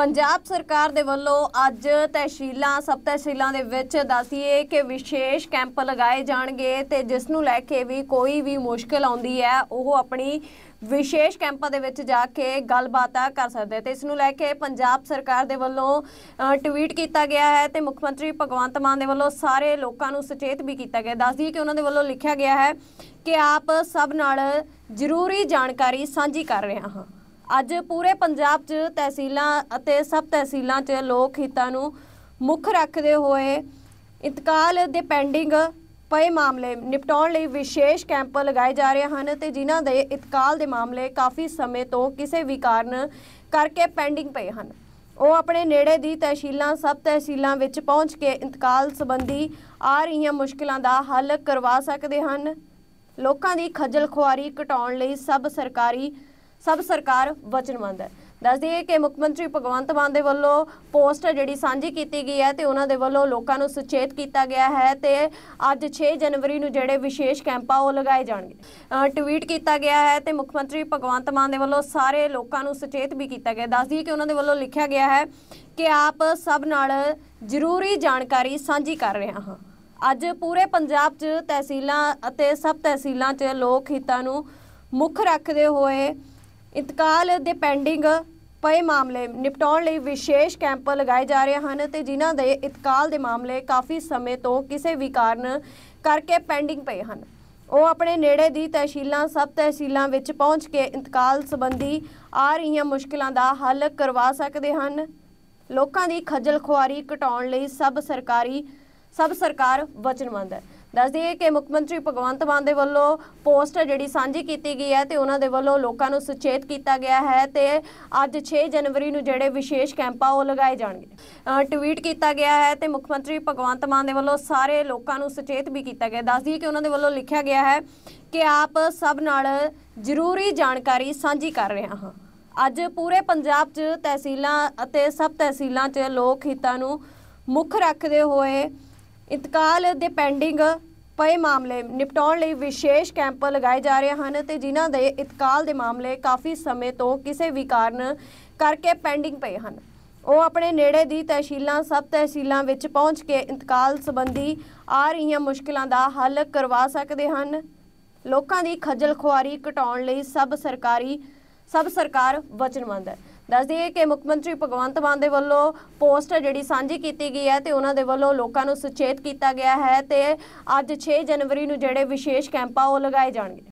ਪੰਜਾਬ ਸਰਕਾਰ ਦੇ ਵੱਲੋਂ ਅੱਜ ਤਹਿਸੀਲਾਂ, ਸਬ ਤਹਿਸੀਲਾਂ ਦੇ ਵਿੱਚ ਦੱਸੀਏ ਕਿ ਵਿਸ਼ੇਸ਼ ਕੈਂਪ ਲਗਾਏ ਜਾਣਗੇ ਤੇ ਜਿਸ ਨੂੰ ਲੈ ਕੇ ਵੀ ਕੋਈ ਵੀ ਮੁਸ਼ਕਲ ਆਉਂਦੀ ਹੈ, ਉਹ ਆਪਣੀ ਵਿਸ਼ੇਸ਼ ਕੈਂਪਾਂ ਦੇ ਵਿੱਚ ਜਾ ਕੇ ਗੱਲਬਾਤ ਕਰ ਸਕਦੇ ਹੈ ਤੇ ਇਸ ਨੂੰ ਲੈ ਕੇ ਪੰਜਾਬ ਸਰਕਾਰ ਦੇ ਵੱਲੋਂ ਟਵੀਟ ਕੀਤਾ ਗਿਆ ਹੈ ਤੇ ਮੁੱਖ ਮੰਤਰੀ ਭਗਵੰਤ ਮਾਨ ਦੇ ਵੱਲੋਂ ਸਾਰੇ ਲੋਕਾਂ ਨੂੰ ਸੁਚੇਤ ਵੀ ਕੀਤਾ ਗਿਆ। ਦੱਸਦੀ ਕਿ ਉਹਨਾਂ ਦੇ ਵੱਲੋਂ ਲਿਖਿਆ ਗਿਆ ਹੈ ਕਿ ਆਪ ਸਭ ਨਾਲ ਜ਼ਰੂਰੀ ਜਾਣਕਾਰੀ ਸਾਂਝੀ ਕਰ ਰਿਹਾ ਹਾਂ। ਅੱਜ ਪੂਰੇ ਪੰਜਾਬ 'ਚ ਤਹਿਸੀਲਾਂ ਅਤੇ ਸਬ ਤਹਿਸੀਲਾਂ 'ਚ ਲੋਕ ਹਿੱਤਾਂ ਨੂੰ ਮੁੱਖ ਰੱਖਦੇ ਹੋਏ ਇੰਤਕਾਲ ਦੇ ਪੈਂਡਿੰਗ ਪਏ ਮਾਮਲੇ ਨਿਪਟਾਉਣ ਲਈ ਵਿਸ਼ੇਸ਼ ਕੈਂਪ ਲਗਾਏ ਜਾ ਰਹੇ ਹਨ ਤੇ ਜਿਨ੍ਹਾਂ ਦੇ ਇੰਤਕਾਲ ਦੇ ਮਾਮਲੇ ਕਾਫੀ ਸਮੇਂ ਤੋਂ ਕਿਸੇ ਵੀ ਕਾਰਨ ਕਰਕੇ ਪੈਂਡਿੰਗ ਪਏ ਹਨ। ਉਹ ਆਪਣੇ ਨੇੜੇ ਦੀ ਤਹਿਸੀਲਾਂ, ਸਬ ਤਹਿਸੀਲਾਂ ਵਿੱਚ ਪਹੁੰਚ ਕੇ ਇੰਤਕਾਲ ਸੰਬੰਧੀ ਆ ਰਹੀਆਂ ਮੁਸ਼ਕਲਾਂ ਦਾ ਹੱਲ ਕਰਵਾ ਸਕਦੇ ਹਨ। ਲੋਕਾਂ ਦੀ ਖੱਜਲ ਖੁਆਰੀ ਘਟਾਉਣ ਲਈ ਸਭ ਸਰਕਾਰੀ ਸਭ ਸਰਕਾਰ ਵਚਨਬੱਧ ਹੈ। ਦੱਸ ਦਈਏ ਕਿ ਮੁੱਖ ਮੰਤਰੀ ਭਗਵੰਤ ਮਾਨ ਦੇ ਵੱਲੋਂ ਪੋਸਟ ਜਿਹੜੀ ਸਾਂਝੀ ਕੀਤੀ ਗਈ ਹੈ ਤੇ ਉਹਨਾਂ ਦੇ ਵੱਲੋਂ ਲੋਕਾਂ ਨੂੰ ਸੁਚੇਤ ਕੀਤਾ ਗਿਆ ਹੈ ਤੇ ਅੱਜ 6 ਜਨਵਰੀ ਨੂੰ ਜਿਹੜੇ ਵਿਸ਼ੇਸ਼ ਕੈਂਪ ਆ ਉਹ ਲਗਾਏ ਜਾਣਗੇ। ਟਵੀਟ ਕੀਤਾ ਗਿਆ ਹੈ ਤੇ ਮੁੱਖ ਮੰਤਰੀ ਭਗਵੰਤ ਮਾਨ ਦੇ ਵੱਲੋਂ ਸਾਰੇ ਲੋਕਾਂ ਨੂੰ ਸੁਚੇਤ ਵੀ ਕੀਤਾ ਗਿਆ। ਦੱਸ ਦਈਏ ਕਿ ਉਹਨਾਂ ਦੇ ਵੱਲੋਂ ਲਿਖਿਆ ਗਿਆ ਹੈ ਕਿ ਆਪ ਸਭ ਨਾਲ ਜ਼ਰੂਰੀ ਜਾਣਕਾਰੀ ਸਾਂਝੀ ਕਰ ਰਿਹਾ ਹਾਂ। ਅੱਜ ਪੂਰੇ ਪੰਜਾਬ 'ਚ ਤਹਿਸੀਲਾਂ ਅਤੇ ਸਬ ਤਹਿਸੀਲਾਂ 'ਚ ਲੋਕ ਹਿੱਤਾਂ ਨੂੰ ਮੁੱਖ ਰੱਖਦੇ ਹੋਏ ਇੰਤਕਾਲ ਦੇ ਪੈਂਡਿੰਗ ਪਏ ਮਾਮਲੇ ਨਿਪਟਾਉਣ ਲਈ ਵਿਸ਼ੇਸ਼ ਕੈਂਪ ਲਗਾਏ ਜਾ ਰਹੇ ਹਨ ਤੇ ਜਿਨ੍ਹਾਂ ਦੇ ਇੰਤਕਾਲ ਦੇ ਮਾਮਲੇ ਕਾਫੀ ਸਮੇਂ ਤੋਂ ਕਿਸੇ ਵੀ ਕਾਰਨ ਕਰਕੇ ਪੈਂਡਿੰਗ ਪਏ ਹਨ। ਉਹ ਆਪਣੇ ਨੇੜੇ ਦੀ ਤਹਿਸੀਲਾਂ, ਸਬ ਤਹਿਸੀਲਾਂ ਵਿੱਚ ਪਹੁੰਚ ਕੇ ਇੰਤਕਾਲ ਸੰਬੰਧੀ ਆ ਰਹੀਆਂ ਮੁਸ਼ਕਲਾਂ ਦਾ ਹੱਲ ਕਰਵਾ ਸਕਦੇ ਹਨ। ਲੋਕਾਂ ਦੀ ਖੱਜਲ ਖੁਆਰੀ ਘਟਾਉਣ ਲਈ ਸਭ ਸਰਕਾਰੀ ਸਭ ਸਰਕਾਰ ਵਚਨਬੱਧ ਹੈ। ਦੱਸ ਦਈਏ ਕਿ ਮੁੱਖ ਮੰਤਰੀ ਭਗਵੰਤ ਮਾਨ ਦੇ ਵੱਲੋਂ ਪੋਸਟ ਜਿਹੜੀ ਸਾਂਝੀ ਕੀਤੀ ਗਈ ਹੈ ਤੇ ਉਹਨਾਂ ਦੇ ਵੱਲੋਂ ਲੋਕਾਂ ਨੂੰ ਸੁਚੇਤ ਕੀਤਾ ਗਿਆ ਹੈ ਤੇ ਅੱਜ 6 ਜਨਵਰੀ ਨੂੰ ਜਿਹੜੇ ਵਿਸ਼ੇਸ਼ ਕੈਂਪ ਆ ਉਹ ਲਗਾਏ ਜਾਣਗੇ। ਟਵੀਟ ਕੀਤਾ ਗਿਆ ਹੈ ਤੇ ਮੁੱਖ ਮੰਤਰੀ ਭਗਵੰਤ ਮਾਨ ਦੇ ਵੱਲੋਂ ਸਾਰੇ ਲੋਕਾਂ ਨੂੰ ਸੁਚੇਤ ਵੀ ਕੀਤਾ ਗਿਆ। ਦੱਸ ਦਈਏ ਕਿ ਉਹਨਾਂ ਦੇ ਵੱਲੋਂ ਲਿਖਿਆ ਗਿਆ ਹੈ ਕਿ ਆਪ ਸਭ ਨਾਲ ਜ਼ਰੂਰੀ ਜਾਣਕਾਰੀ ਸਾਂਝੀ ਕਰ ਰਿਹਾ ਹਾਂ। ਅੱਜ ਪੂਰੇ ਪੰਜਾਬ 'ਚ ਤਹਿਸੀਲਾਂ ਅਤੇ ਸਬ ਤਹਿਸੀਲਾਂ 'ਚ ਲੋਕ ਹਿੱਤਾਂ ਨੂੰ ਮੁੱਖ ਰੱਖਦੇ ਹੋਏ ਇੰਤਕਾਲ ਦੇ ਪੈਂਡਿੰਗ ਪਏ ਮਾਮਲੇ ਨਿਪਟਾਉਣ ਲਈ ਵਿਸ਼ੇਸ਼ ਕੈਂਪ ਲਗਾਏ ਜਾ ਰਹੇ ਹਨ ਤੇ ਜਿਨ੍ਹਾਂ ਦੇ ਇੰਤਕਾਲ ਦੇ ਮਾਮਲੇ ਕਾਫੀ ਸਮੇਂ ਤੋਂ ਕਿਸੇ ਵੀ ਕਾਰਨ ਕਰਕੇ ਪੈਂਡਿੰਗ ਪਏ ਹਨ। ਉਹ ਆਪਣੇ ਨੇੜੇ ਦੀ ਤਹਿਸੀਲਾਂ, ਸਬ ਤਹਿਸੀਲਾਂ ਵਿੱਚ ਪਹੁੰਚ ਕੇ ਇੰਤਕਾਲ ਸੰਬੰਧੀ ਆ ਰਹੀਆਂ ਮੁਸ਼ਕਲਾਂ ਦਾ ਹੱਲ ਕਰਵਾ ਸਕਦੇ ਹਨ। ਲੋਕਾਂ ਦੀ ਖੱਜਲ ਖੁਆਰੀ ਘਟਾਉਣ ਲਈ ਸਭ ਸਰਕਾਰੀ ਸਭ ਸਰਕਾਰ ਵਚਨਬੱਧ ਹੈ। ਦੱਸ ਦਈਏ ਕਿ ਮੁੱਖ ਮੰਤਰੀ ਭਗਵੰਤ ਮਾਨ ਦੇ ਵੱਲੋਂ ਪੋਸਟ ਜਿਹੜੀ ਸਾਂਝੀ ਕੀਤੀ ਗਈ ਹੈ ਤੇ ਉਹਨਾਂ ਦੇ ਵੱਲੋਂ ਲੋਕਾਂ ਨੂੰ ਸੁਚੇਤ ਕੀਤਾ ਗਿਆ ਹੈ ਤੇ ਅੱਜ 6 ਜਨਵਰੀ ਨੂੰ ਜਿਹੜੇ ਵਿਸ਼ੇਸ਼ ਕੈਂਪ ਆ ਉਹ ਲਗਾਏ ਜਾਣਗੇ।